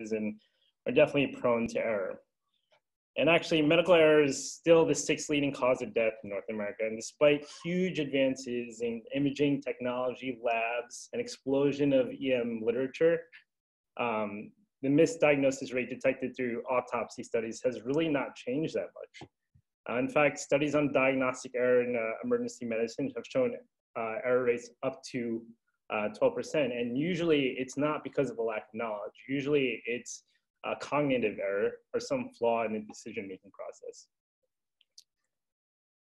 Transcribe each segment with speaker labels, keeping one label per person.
Speaker 1: and are definitely prone to error. And actually, medical error is still the sixth leading cause of death in North America. And despite huge advances in imaging technology, labs, and explosion of EM literature, um, the misdiagnosis rate detected through autopsy studies has really not changed that much. Uh, in fact, studies on diagnostic error in uh, emergency medicine have shown uh, error rates up to 12%. Uh, and usually it's not because of a lack of knowledge. Usually it's a cognitive error or some flaw in the decision-making process.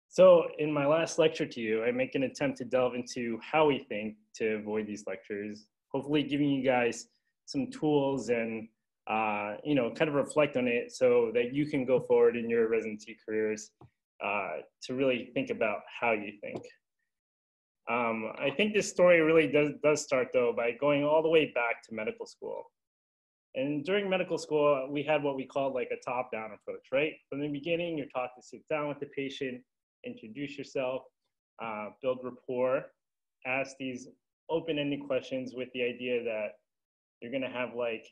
Speaker 1: So in my last lecture to you, I make an attempt to delve into how we think to avoid these lectures, hopefully giving you guys some tools and uh, you know, kind of reflect on it so that you can go forward in your residency careers uh, to really think about how you think. Um, I think this story really does, does start though by going all the way back to medical school. And during medical school, we had what we called like a top-down approach, right? From the beginning, you're taught to sit down with the patient, introduce yourself, uh, build rapport, ask these open-ended questions with the idea that you're gonna have like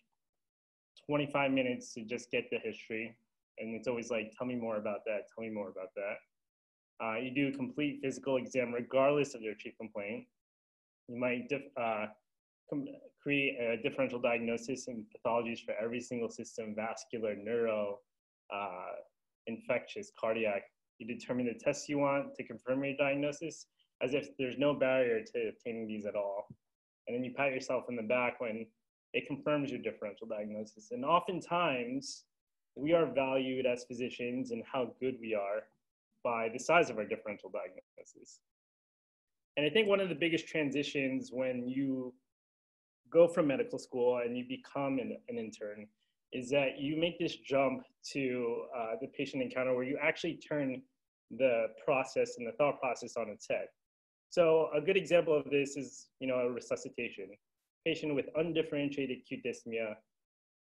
Speaker 1: 25 minutes to just get the history. And it's always like, tell me more about that, tell me more about that. Uh, you do a complete physical exam regardless of your chief complaint. You might uh, create a differential diagnosis and pathologies for every single system, vascular, neuro, uh, infectious, cardiac. You determine the tests you want to confirm your diagnosis as if there's no barrier to obtaining these at all. And then you pat yourself in the back when it confirms your differential diagnosis. And oftentimes, we are valued as physicians and how good we are by the size of our differential diagnosis. And I think one of the biggest transitions when you go from medical school and you become an, an intern is that you make this jump to uh, the patient encounter where you actually turn the process and the thought process on its head. So a good example of this is, you know, a resuscitation. Patient with undifferentiated acute dyspnea,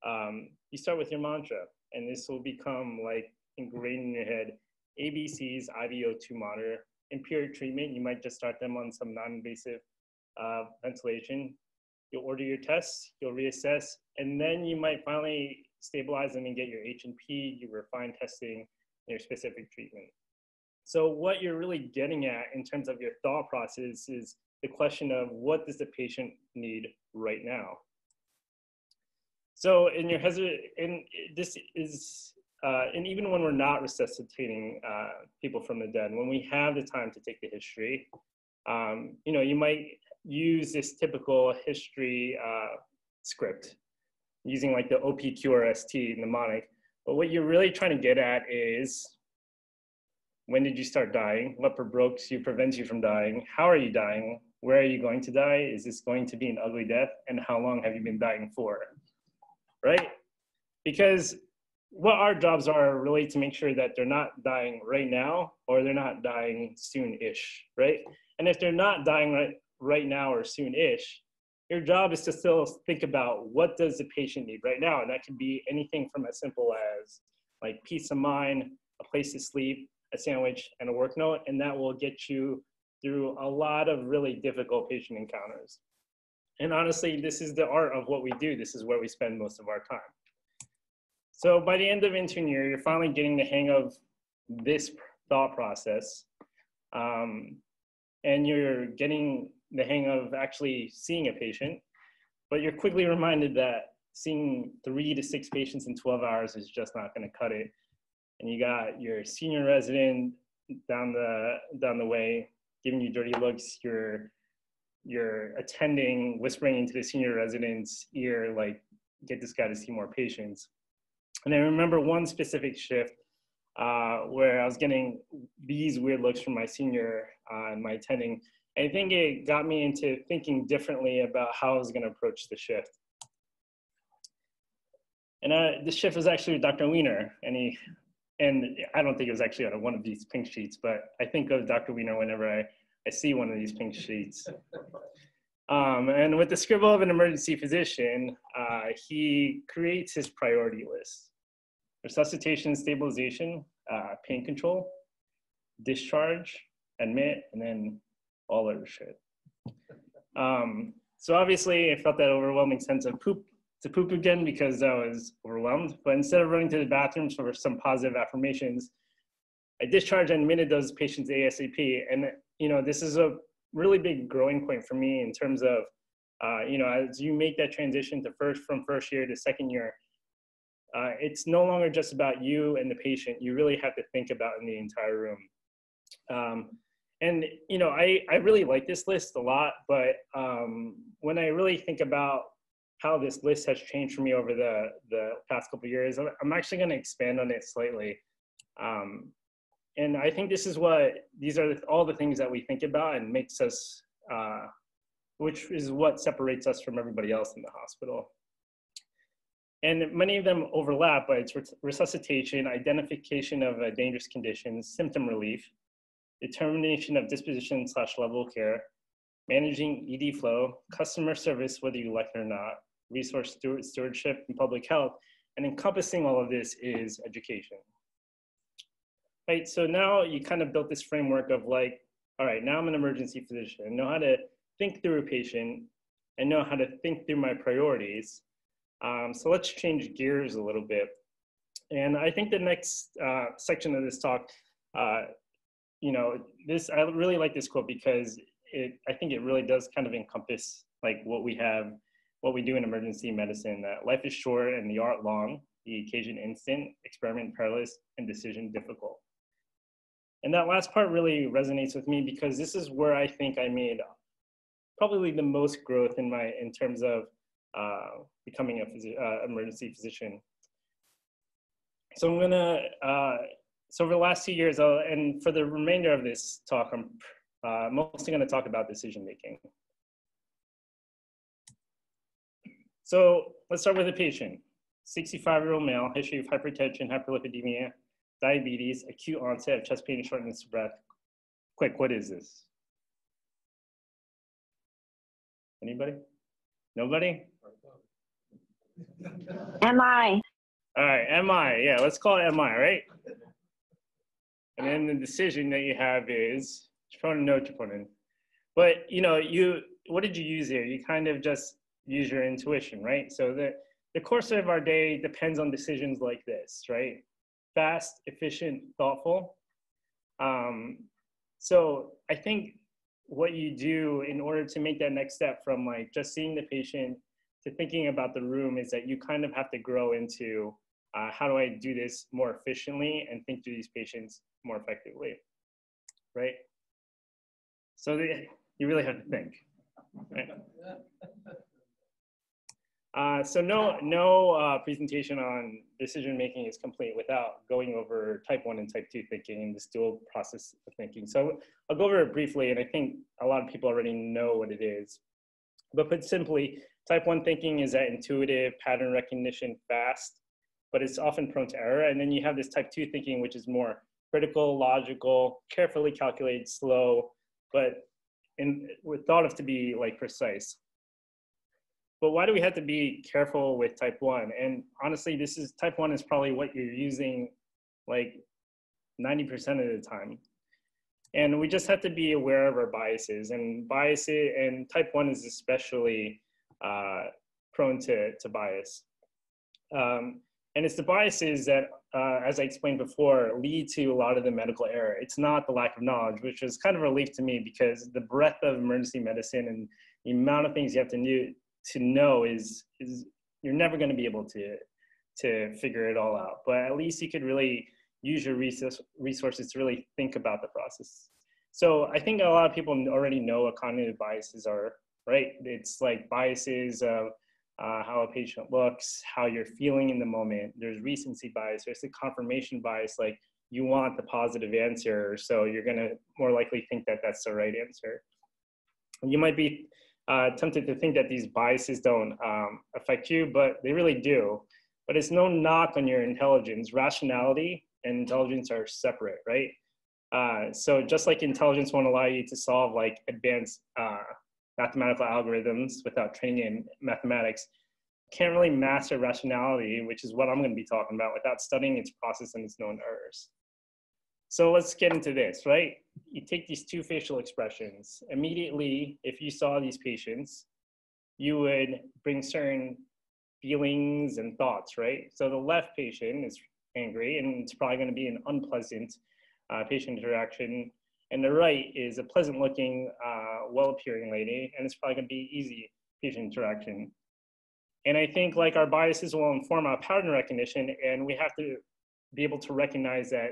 Speaker 1: um, you start with your mantra, and this will become like ingrained in your head. ABCs, IVO2 monitor, empiric treatment, you might just start them on some non-invasive uh, ventilation you'll order your tests, you'll reassess, and then you might finally stabilize them and get your H&P, you refine testing, your specific treatment. So what you're really getting at in terms of your thought process is the question of what does the patient need right now? So in your hesitant, and this is, uh, and even when we're not resuscitating uh, people from the dead, when we have the time to take the history, um, you know, you might use this typical history uh, script using like the OPQRST mnemonic. But what you're really trying to get at is when did you start dying? What provokes you, prevents you from dying? How are you dying? Where are you going to die? Is this going to be an ugly death? And how long have you been dying for? Right? Because what our jobs are really to make sure that they're not dying right now or they're not dying soon-ish, right? And if they're not dying right, right now or soon-ish, your job is to still think about what does the patient need right now. And that can be anything from as simple as like peace of mind, a place to sleep, a sandwich, and a work note. And that will get you through a lot of really difficult patient encounters. And honestly, this is the art of what we do. This is where we spend most of our time. So by the end of intern year, you're finally getting the hang of this thought process. Um, and you're getting the hang of actually seeing a patient, but you're quickly reminded that seeing three to six patients in 12 hours is just not going to cut it. And you got your senior resident down the down the way giving you dirty looks. You're you're attending, whispering into the senior resident's ear, like, get this guy to see more patients. And I remember one specific shift uh, where I was getting these weird looks from my senior uh, and my attending I think it got me into thinking differently about how I was going to approach the shift. And uh, this shift was actually Dr. Weiner, and he, and I don't think it was actually on one of these pink sheets, but I think of Dr. Weiner whenever I, I see one of these pink sheets. Um, and with the scribble of an emergency physician, uh, he creates his priority list. Resuscitation, stabilization, uh, pain control, discharge, admit, and then all other shit. Um, so obviously I felt that overwhelming sense of poop to poop again because I was overwhelmed. But instead of running to the bathrooms for some positive affirmations, I discharged and admitted those patients ASAP. And you know, this is a really big growing point for me in terms of, uh, you know, as you make that transition to first from first year to second year, uh, it's no longer just about you and the patient. You really have to think about in the entire room. Um, and you know, I I really like this list a lot, but um, when I really think about how this list has changed for me over the the past couple years, I'm actually going to expand on it slightly. Um, and I think this is what these are all the things that we think about and makes us, uh, which is what separates us from everybody else in the hospital. And many of them overlap, but it's resuscitation, identification of uh, dangerous conditions, symptom relief, determination of disposition slash level care, managing ED flow, customer service, whether you like it or not, resource stewardship and public health, and encompassing all of this is education. Right, so now you kind of built this framework of like, all right, now I'm an emergency physician, know how to think through a patient, I know how to think through my priorities, um, so let's change gears a little bit. And I think the next uh, section of this talk, uh, you know, this I really like this quote because it I think it really does kind of encompass like what we have, what we do in emergency medicine. That life is short and the art long, the occasion instant, experiment perilous, and decision difficult. And that last part really resonates with me because this is where I think I made probably the most growth in my in terms of uh, becoming a phys uh, emergency physician. So I'm gonna, uh, so over the last two years, I'll, and for the remainder of this talk, I'm uh, mostly gonna talk about decision making. So let's start with a patient. 65 year old male, history of hypertension, hyperlipidemia, diabetes, acute onset of chest pain and shortness of breath. Quick, what is this? Anybody? Nobody?
Speaker 2: MI.
Speaker 1: All right, MI. Yeah, let's call it MI, right? And then the decision that you have is just put a note to put in. But you know, you what did you use here? You kind of just use your intuition, right? So the the course of our day depends on decisions like this, right? Fast, efficient, thoughtful. Um, so I think what you do in order to make that next step from like just seeing the patient to thinking about the room is that you kind of have to grow into uh, how do I do this more efficiently and think through these patients more effectively, right? So the, you really have to think. Right? Uh, so no, no uh, presentation on decision making is complete without going over type one and type two thinking this dual process of thinking. So I'll go over it briefly, and I think a lot of people already know what it is. But put simply, Type 1 thinking is that intuitive, pattern recognition, fast, but it's often prone to error. And then you have this type 2 thinking, which is more critical, logical, carefully calculated, slow, but in, with thought of to be like precise. But why do we have to be careful with type 1? And honestly, this is type 1 is probably what you're using like 90% of the time. And we just have to be aware of our biases and biases and type 1 is especially uh, prone to, to bias. Um, and it's the biases that, uh, as I explained before, lead to a lot of the medical error. It's not the lack of knowledge, which is kind of a relief to me because the breadth of emergency medicine and the amount of things you have to, know to know is, is you're never going to be able to, to figure it all out. But at least you could really use your resources to really think about the process. So I think a lot of people already know what cognitive biases are right? It's like biases of uh, how a patient looks, how you're feeling in the moment. There's recency bias, there's the confirmation bias, like you want the positive answer, so you're gonna more likely think that that's the right answer. You might be uh, tempted to think that these biases don't um, affect you, but they really do. But it's no knock on your intelligence. Rationality and intelligence are separate, right? Uh, so just like intelligence won't allow you to solve like advanced uh, mathematical algorithms without training in mathematics can't really master rationality, which is what I'm going to be talking about, without studying its process and its known errors. So let's get into this, right? You take these two facial expressions. Immediately, if you saw these patients, you would bring certain feelings and thoughts, right? So the left patient is angry and it's probably going to be an unpleasant uh, patient interaction. And the right is a pleasant looking, uh, well appearing lady, and it's probably to be easy patient interaction. And I think like our biases will inform our pattern recognition, and we have to be able to recognize that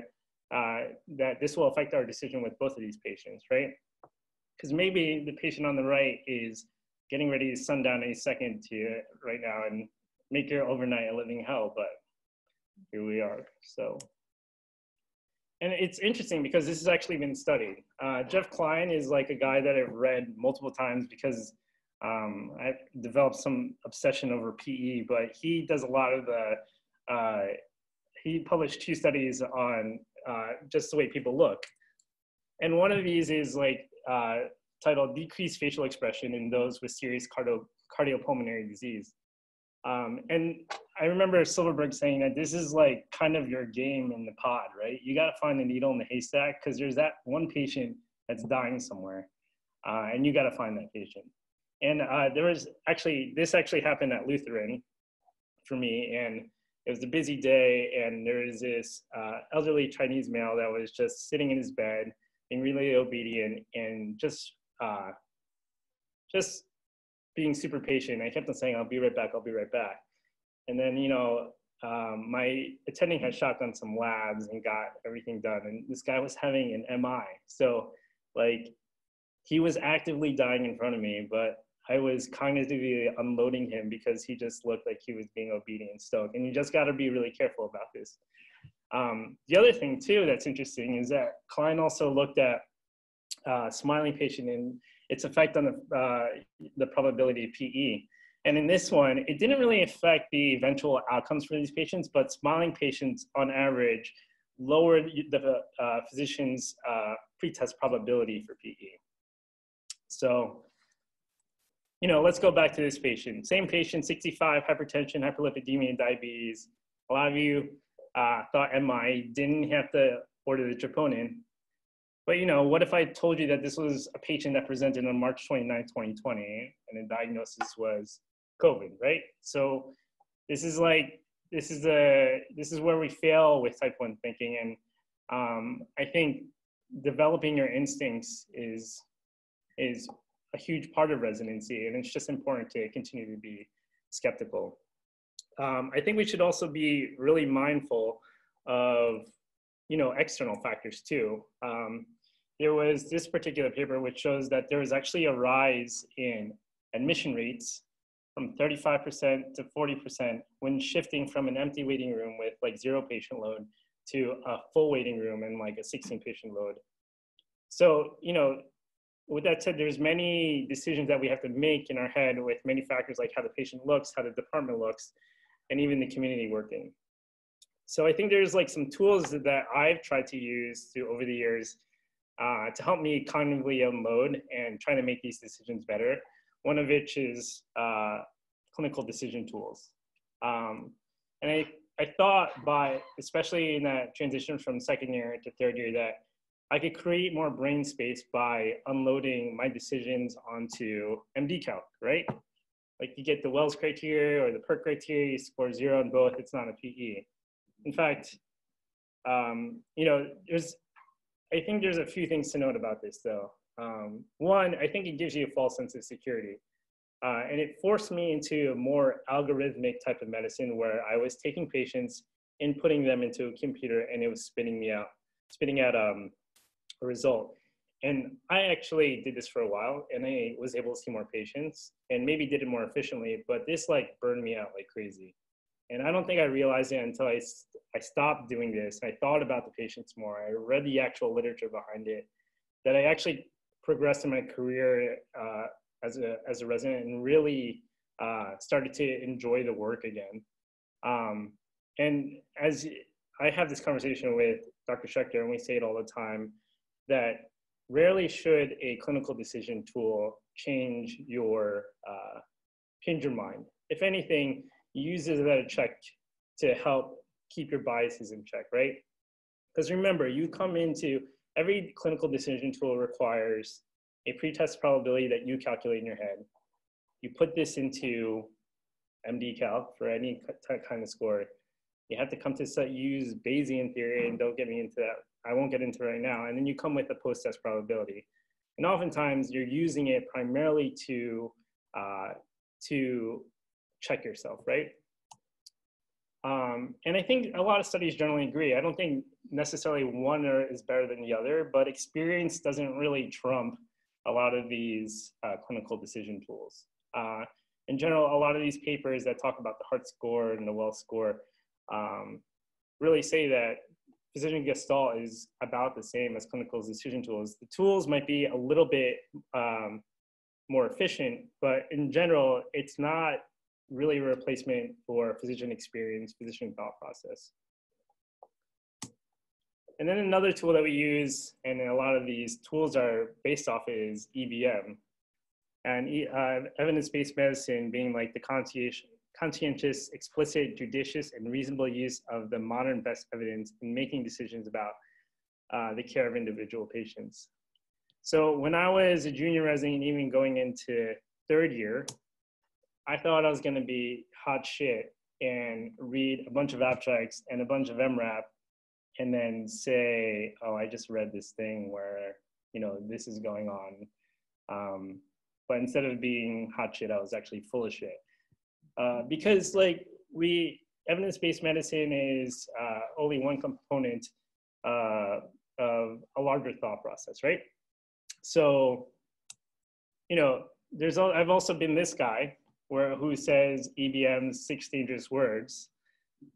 Speaker 1: uh, that this will affect our decision with both of these patients, right? Because maybe the patient on the right is getting ready to sundown any second to you right now and make your overnight a living hell, but here we are. So, and it's interesting because this has actually been studied. Uh, Jeff Kline is like a guy that I've read multiple times because um, I developed some obsession over PE, but he does a lot of the, uh, he published two studies on uh, just the way people look. And one of these is like uh, titled Decreased Facial Expression in Those with Serious Cardio Cardiopulmonary Disease. Um, and I remember Silverberg saying that this is like kind of your game in the pod, right? You got to find the needle in the haystack because there's that one patient that's dying somewhere, uh, and you got to find that patient. And uh, there was actually this actually happened at Lutheran for me, and it was a busy day, and there was this uh, elderly Chinese male that was just sitting in his bed, being really obedient, and just uh, just being super patient. I kept on saying, "I'll be right back. I'll be right back." And then, you know, um, my attending had shotgun some labs and got everything done. And this guy was having an MI, so like he was actively dying in front of me, but I was cognitively unloading him because he just looked like he was being obedient and stoic. And you just got to be really careful about this. Um, the other thing too that's interesting is that Kline also looked at uh, smiling patient and its effect on the, uh, the probability of PE. And in this one, it didn't really affect the eventual outcomes for these patients, but smiling patients on average lowered the uh, physician's uh, pretest probability for PE. So you know, let's go back to this patient. Same patient, 65, hypertension, hyperlipidemia, and diabetes. A lot of you uh, thought MI didn't have to order the troponin. But you know, what if I told you that this was a patient that presented on March 29, 2020, and the diagnosis was COVID, right? So this is like this is a this is where we fail with type one thinking, and um, I think developing your instincts is is a huge part of residency, and it's just important to continue to be skeptical. Um, I think we should also be really mindful of, you know, external factors too. Um, there was this particular paper which shows that there was actually a rise in admission rates from 35% to 40% when shifting from an empty waiting room with like zero patient load to a full waiting room and like a 16 patient load. So, you know, with that said, there's many decisions that we have to make in our head with many factors like how the patient looks, how the department looks, and even the community working. So I think there's like some tools that I've tried to use through over the years uh, to help me cognitively unload and try to make these decisions better. One of which is uh, clinical decision tools. Um, and I, I thought by, especially in that transition from second year to third year, that I could create more brain space by unloading my decisions onto MD-Calc, right? Like you get the Wells criteria or the PERC criteria, you score zero on both, it's not a PE. In fact, um, you know, there's, I think there's a few things to note about this though. Um, one, I think it gives you a false sense of security. Uh, and it forced me into a more algorithmic type of medicine where I was taking patients, and putting them into a computer, and it was spitting me out, spitting out um, a result. And I actually did this for a while and I was able to see more patients and maybe did it more efficiently, but this like burned me out like crazy. And I don't think I realized it until I, I stopped doing this. I thought about the patients more. I read the actual literature behind it, that I actually progressed in my career uh, as, a, as a resident and really uh, started to enjoy the work again. Um, and as I have this conversation with Dr. Schechter, and we say it all the time, that rarely should a clinical decision tool change your uh, change your mind. If anything, use it as a check to help keep your biases in check, right? Because remember, you come into every clinical decision tool requires a pretest probability that you calculate in your head. You put this into MD Calc for any kind of score. You have to come to use Bayesian theory, and don't get me into that. I won't get into right now. And then you come with a post-test probability. And oftentimes you're using it primarily to, uh, to check yourself, right? Um, and I think a lot of studies generally agree. I don't think necessarily one is better than the other, but experience doesn't really trump a lot of these uh, clinical decision tools. Uh, in general, a lot of these papers that talk about the heart score and the Wells score um, really say that physician gestalt is about the same as clinical decision tools. The tools might be a little bit um, more efficient, but in general, it's not really a replacement for physician experience, physician thought process. And then another tool that we use, and a lot of these tools are based off is EBM. And uh, evidence-based medicine being like the conscientious, explicit, judicious, and reasonable use of the modern best evidence in making decisions about uh, the care of individual patients. So when I was a junior resident, even going into third year, I thought I was gonna be hot shit and read a bunch of abstracts and a bunch of EM:RAP and then say, oh, I just read this thing where, you know, this is going on. Um, but instead of being hot shit, I was actually full of shit. Uh, because like we, evidence-based medicine is uh, only one component uh, of a larger thought process, right? So, you know, there's, I've also been this guy where who says EBM's six dangerous words,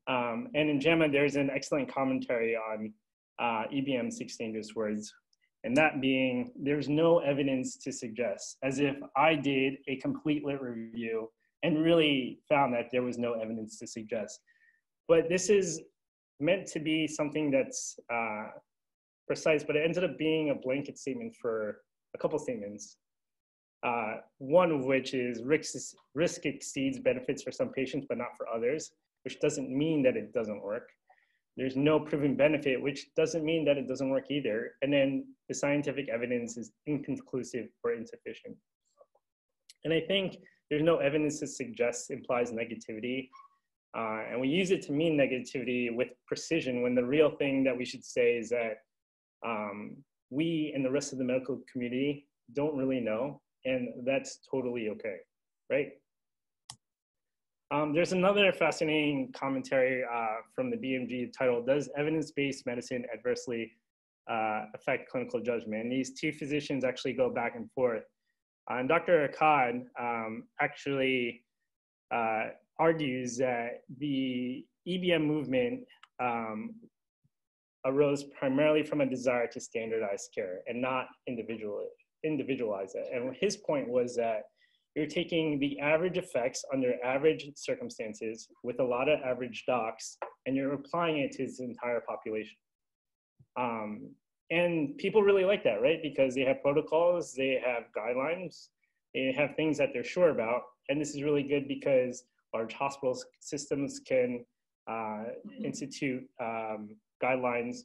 Speaker 1: um, and in JAMA, there's an excellent commentary on uh, EBM six dangerous words, and that being there's no evidence to suggest, as if I did a complete lit review and really found that there was no evidence to suggest. But this is meant to be something that's uh, precise, but it ended up being a blanket statement for a couple statements. Uh, one of which is risk, risk exceeds benefits for some patients, but not for others which doesn't mean that it doesn't work. There's no proven benefit, which doesn't mean that it doesn't work either. And then the scientific evidence is inconclusive or insufficient. And I think there's no evidence to suggest implies negativity. Uh, and we use it to mean negativity with precision when the real thing that we should say is that um, we and the rest of the medical community don't really know, and that's totally okay, right? Um, there's another fascinating commentary uh, from the BMJ titled, Does Evidence-Based Medicine Adversely uh, Affect Clinical Judgment? And these two physicians actually go back and forth. Uh, and Dr. Akkad um, actually uh, argues that the EBM movement um, arose primarily from a desire to standardize care and not individual, individualize it. And his point was that you're taking the average effects under average circumstances with a lot of average docs, and you're applying it to its entire population. Um, and people really like that, right? Because they have protocols, they have guidelines, they have things that they're sure about. And this is really good because large hospital systems can uh, institute um, guidelines.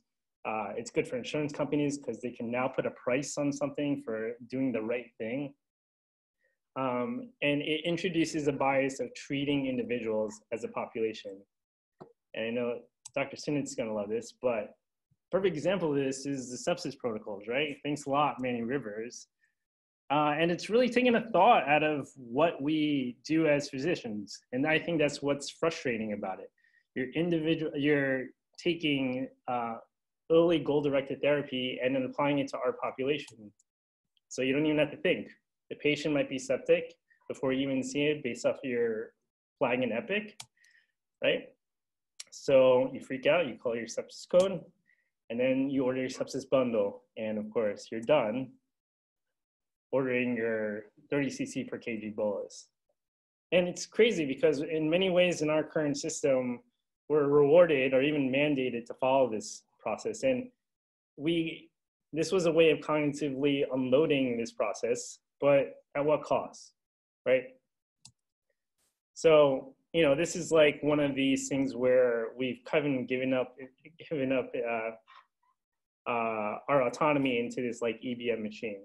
Speaker 1: Uh, it's good for insurance companies because they can now put a price on something for doing the right thing um, and it introduces a bias of treating individuals as a population. And I know Dr. Sinnott's gonna love this, but perfect example of this is the sepsis protocols, right? Thanks a lot, Manny Rivers. Uh, and it's really taking a thought out of what we do as physicians. And I think that's what's frustrating about it. You're individual, you're taking uh, early goal-directed therapy and then applying it to our population. So you don't even have to think. The patient might be septic before you even see it based off your flag and epic, right? So you freak out, you call your sepsis code, and then you order your sepsis bundle. And of course, you're done ordering your 30 cc per kg bolus. And it's crazy because in many ways in our current system, we're rewarded or even mandated to follow this process. And we, this was a way of cognitively unloading this process but at what cost, right? So, you know, this is like one of these things where we've kind of given up, given up uh, uh, our autonomy into this like EBM machine.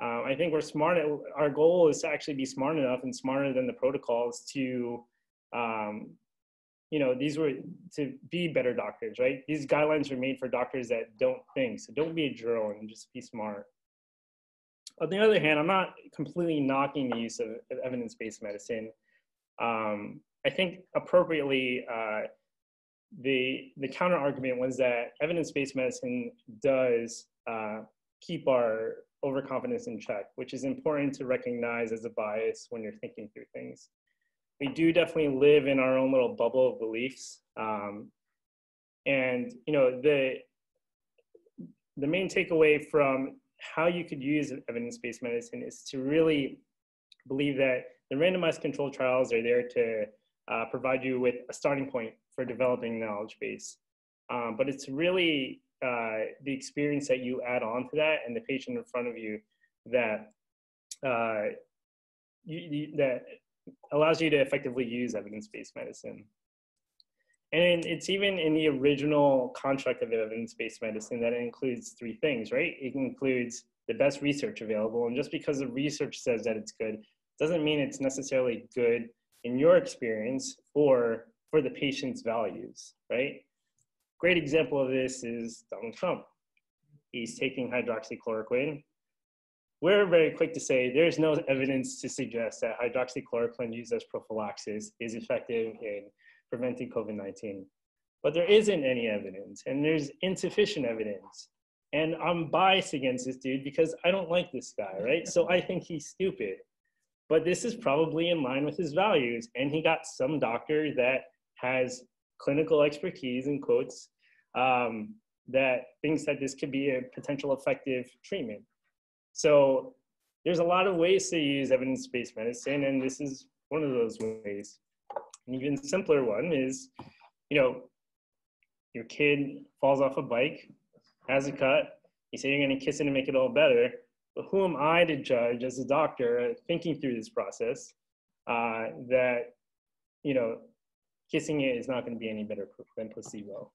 Speaker 1: Um, I think we're smart. Our goal is to actually be smart enough and smarter than the protocols to um, you know, these were to be better doctors, right? These guidelines were made for doctors that don't think. So don't be a drill and just be smart. On the other hand, I'm not completely knocking the use of, of evidence-based medicine. Um, I think appropriately, uh, the the counter argument was that evidence-based medicine does uh, keep our overconfidence in check, which is important to recognize as a bias when you're thinking through things. We do definitely live in our own little bubble of beliefs, um, and you know the the main takeaway from how you could use evidence-based medicine is to really believe that the randomized controlled trials are there to uh, provide you with a starting point for developing knowledge base. Um, but it's really uh, the experience that you add on to that and the patient in front of you that uh, you, that allows you to effectively use evidence-based medicine. And it's even in the original construct of evidence-based medicine that it includes three things, right? It includes the best research available. And just because the research says that it's good, doesn't mean it's necessarily good in your experience or for the patient's values, right? Great example of this is Donald Trump. He's taking hydroxychloroquine. We're very quick to say there's no evidence to suggest that hydroxychloroquine used as prophylaxis is effective in preventing COVID-19. But there isn't any evidence and there's insufficient evidence. And I'm biased against this dude because I don't like this guy, right? So I think he's stupid but this is probably in line with his values. And he got some doctor that has clinical expertise in quotes um, that thinks that this could be a potential effective treatment. So there's a lot of ways to use evidence-based medicine, and this is one of those ways. An even simpler one is, you know, your kid falls off a bike, has a cut, you say you're gonna kiss it and make it all better, but who am I to judge as a doctor thinking through this process uh, that, you know, kissing it is not going to be any better than placebo?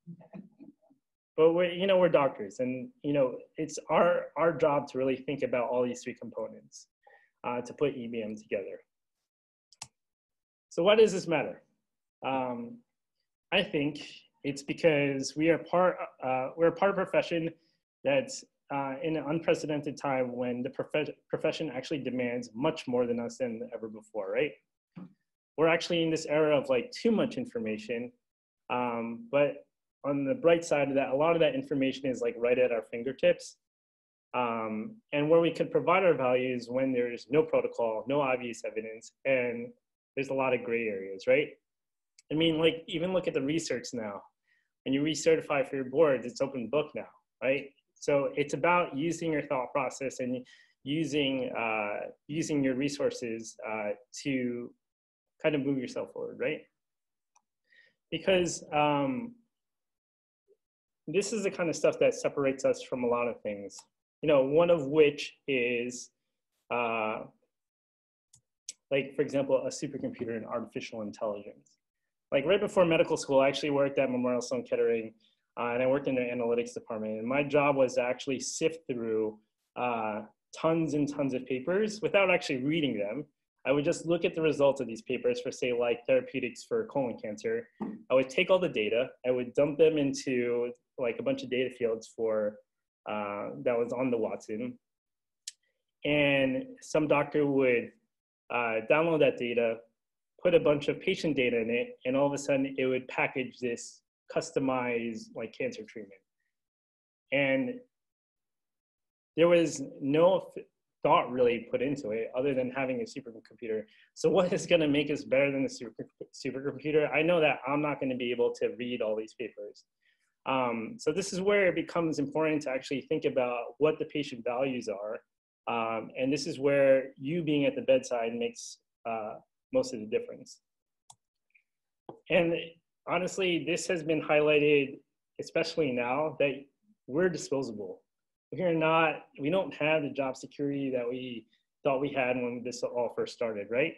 Speaker 1: But we're, you know, we're doctors and, you know, it's our, our job to really think about all these three components uh, to put EBM together. So why does this matter? Um, I think it's because we are part, uh, we're part of a profession that's uh, in an unprecedented time when the prof- profession actually demands much more than us than ever before, right? We're actually in this era of like too much information, um, but on the bright side of that, a lot of that information is like right at our fingertips. Um, and where we could provide our values when there's no protocol, no obvious evidence, and there's a lot of gray areas, right? I mean, like even look at the research now. When you recertify for your boards, it's open book now, right? So it's about using your thought process and using uh, using your resources uh, to kind of move yourself forward, right? Because um, this is the kind of stuff that separates us from a lot of things. You know, one of which is uh, like, for example, a supercomputer and artificial intelligence. Like right before medical school, I actually worked at Memorial Sloan Kettering uh, and I worked in the analytics department. And my job was to actually sift through uh, tons and tons of papers without actually reading them. I would just look at the results of these papers for, say, like therapeutics for colon cancer. I would take all the data, I would dump them into like a bunch of data fields for uh, that was on the Watson, and some doctor would uh, download that data, put a bunch of patient data in it, and all of a sudden it would package this customized like cancer treatment. And there was no thought really put into it other than having a supercomputer. So what is going to make us better than the super, supercomputer? I know that I'm not going to be able to read all these papers. Um, so this is where it becomes important to actually think about what the patient values are. Um, and this is where you being at the bedside makes uh, most of the difference. And honestly, this has been highlighted, especially now that we're disposable. We're not, we don't have the job security that we thought we had when this all first started, right?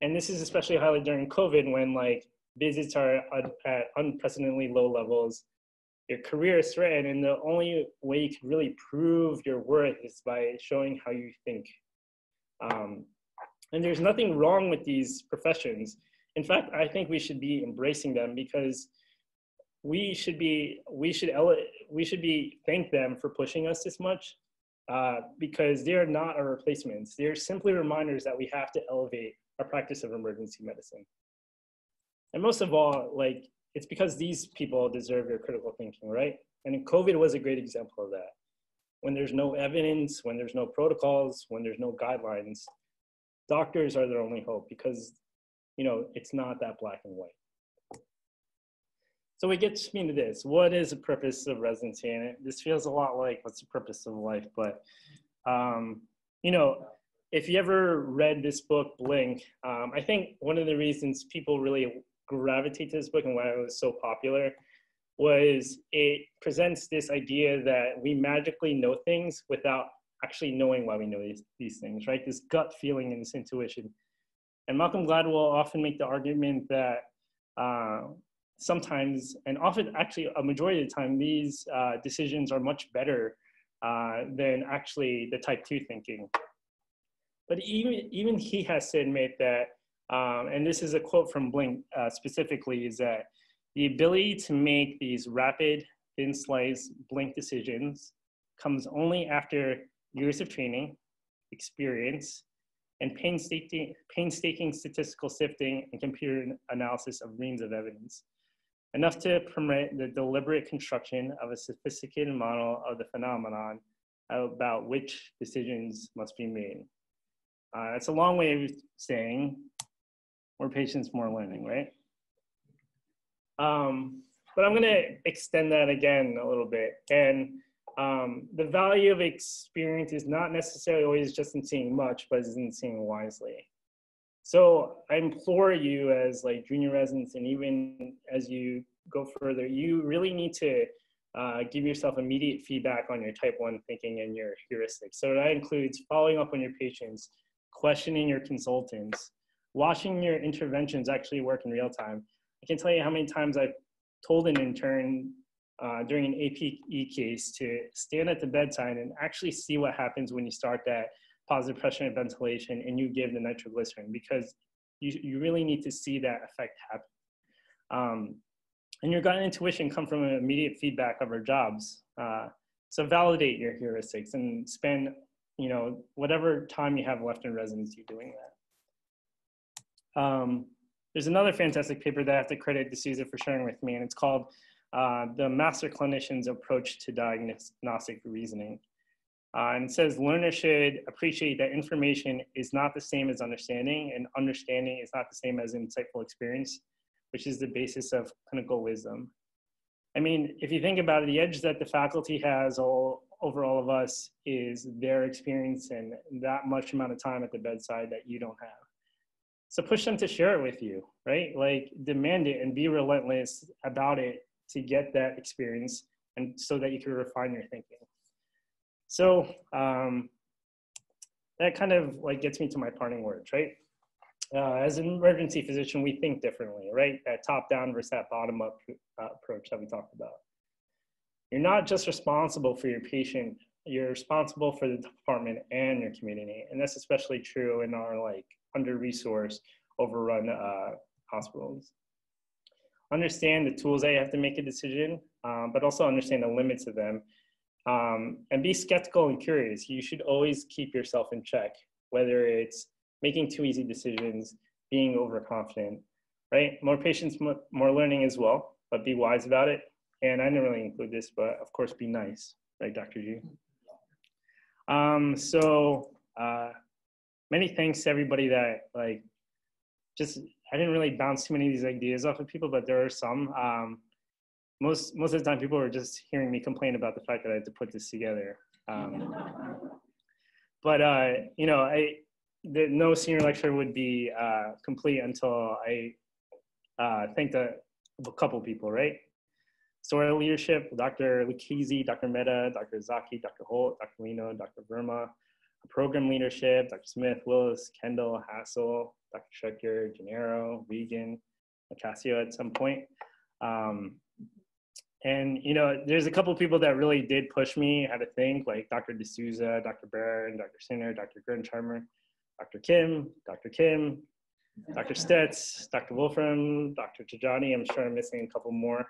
Speaker 1: And this is especially highlighted during COVID when like visits are at unprecedentedly low levels. Your career is threatened, and the only way you can really prove your worth is by showing how you think. Um, and there's nothing wrong with these professions In fact, I think we should be embracing them because we should be we should ele- we should be thank them for pushing us this much uh, because they are not our replacements. They're simply reminders that we have to elevate our practice of emergency medicine. And most of all, like it's because these people deserve your critical thinking, right? And COVID was a great example of that. When there's no evidence, when there's no protocols, when there's no guidelines, doctors are their only hope because, you know, it's not that black and white. So we get me to this. What is the purpose of residency? And it, this feels a lot like what's the purpose of life, but um, you know, if you ever read this book, Blink, um, I think one of the reasons people really gravitate to this book and why it was so popular was it presents this idea that we magically know things without actually knowing why we know these, these things, right? This gut feeling and this intuition. And Malcolm Gladwell often make the argument that uh, sometimes, and often actually a majority of the time, these uh, decisions are much better uh, than actually the type two thinking. But even, even he has to admit that, um, and this is a quote from Blink uh, specifically, is that the ability to make these rapid, thin slice blink decisions comes only after years of training, experience, and painstaking, painstaking statistical sifting and computer analysis of reams of evidence enough to permit the deliberate construction of a sophisticated model of the phenomenon about which decisions must be made. Uh, that's a long way of saying more patience, more learning, right? Um, but I'm gonna extend that again a little bit. And um, the value of experience is not necessarily always just in seeing much, but in seeing wisely. So I implore you as like junior residents and even as you go further, you really need to uh, give yourself immediate feedback on your type one thinking and your heuristics. So that includes following up on your patients, questioning your consultants, watching your interventions actually work in real time. I can tell you how many times I've told an intern uh, during an APE case to stand at the bedside and actually see what happens when you start that positive pressure and ventilation and you give the nitroglycerin because you, you really need to see that effect happen. Um, and your gut intuition come from an immediate feedback of our jobs. Uh, so validate your heuristics and spend, you know, whatever time you have left in residency doing that. Um, there's another fantastic paper that I have to credit D'Souza for sharing with me, and it's called uh, The Master Clinician's Approach to Diagnostic Reasoning. Uh, and it says learners should appreciate that information is not the same as understanding, and understanding is not the same as insightful experience, which is the basis of clinical wisdom. I mean, if you think about it, the edge that the faculty has all, over all of us is their experience and that much amount of time at the bedside that you don't have. So push them to share it with you, right? Like demand it and be relentless about it to get that experience and so that you can refine your thinking. So um, that kind of like gets me to my parting words, right? Uh, as an emergency physician, we think differently, right? That top down versus that bottom up uh, approach that we talked about. You're not just responsible for your patient, you're responsible for the department and your community. And that's especially true in our like under resourced, overrun uh, hospitals. Understand the tools that you have to make a decision, um, but also understand the limits of them um, and be skeptical and curious. You should always keep yourself in check, whether it's making too easy decisions, being overconfident, right? More patience, more learning as well, but be wise about it. And I didn't really include this, but of course, be nice, right, Dr. G? Um, so uh, many thanks to everybody that like just I didn't really bounce too many of these ideas off of people, but there are some. Um, most most of the time people were just hearing me complain about the fact that I had to put this together. Um, but uh, you know, I the, no senior lecture would be uh, complete until I uh, thanked a, a couple people, right? Story leadership, Dr. Lucchese, Dr. Mehta, Dr. Zaki, Dr. Holt, Dr. Lino, Dr. Verma, program leadership, Dr. Smith, Willis, Kendall, Hassel, Dr. Schechter, Gennaro, Regan, Ocasio at some point. Um, and you know, there's a couple people that really did push me how to think, like Dr. D'Souza, Dr. Barron, Dr. Sinner, Dr. Gerncharmer, Dr. Kim, Dr. Kim, Dr. Stets, Dr. Wolfram, Dr. Tajani. I'm sure I'm missing a couple more,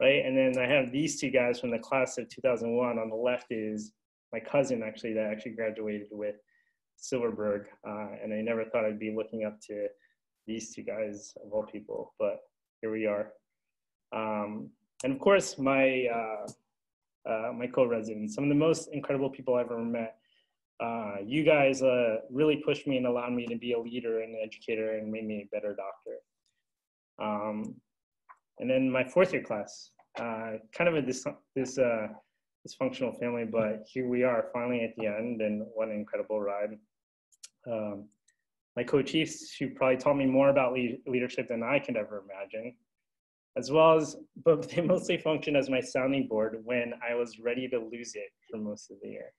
Speaker 1: right? And then I have these two guys from the class of 2001. On the left is my cousin, actually, that actually graduated with Silverberg. Uh, and I never thought I'd be looking up to these two guys of all people, but here we are. Um, and of course, my, uh, uh, my co-residents, some of the most incredible people I've ever met. Uh, you guys uh, really pushed me and allowed me to be a leader and an educator and made me a better doctor. Um, and then my fourth year class, uh, kind of a this uh, dysfunctional family, but here we are finally at the end and what an incredible ride. Um, my co-chiefs who probably taught me more about le leadership than I could ever imagine, as well as, but they mostly function as my sounding board when I was ready to lose it for most of the year.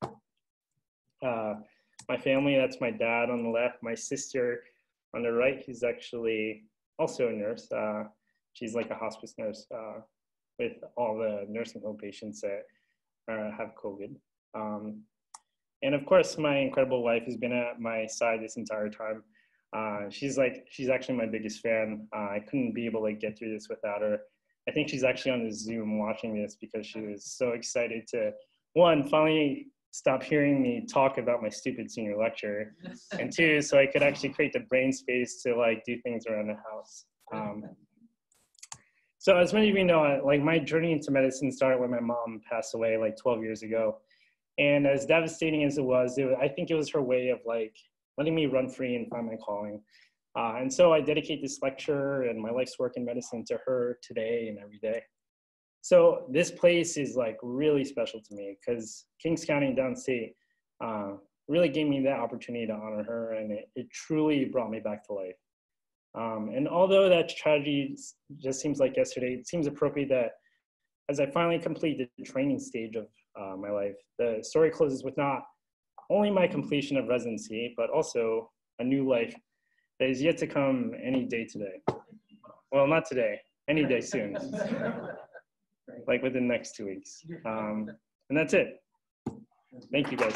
Speaker 1: Uh, my family, that's my dad on the left, my sister on the right, who's actually also a nurse. Uh, she's like a hospice nurse uh, with all the nursing home patients that uh, have COVID. Um, and of course, my incredible wife has been at my side this entire time. Uh, she's like, she's actually my biggest fan. Uh, I couldn't be able to get through this without her. I think she's actually on the Zoom watching this because she was so excited to, one, finally stop hearing me talk about my stupid senior lecture, and two, so I could actually create the brain space to like do things around the house. Um, so as many of you know, like my journey into medicine started when my mom passed away like 12 years ago. And as devastating as it was, it, I think it was her way of like letting me run free and find my calling. Uh, and so I dedicate this lecture and my life's work in medicine to her today and every day. So this place is like really special to me because Kings County downstate uh, really gave me that opportunity to honor her and it, it truly brought me back to life. Um, and although that tragedy just seems like yesterday, it seems appropriate that as I finally complete the training stage of uh, my life, the story closes with not only my completion of residency, but also a new life that is yet to come any day today. Well, not today, any day soon, like within the next two weeks. Um, and that's it. Thank you guys.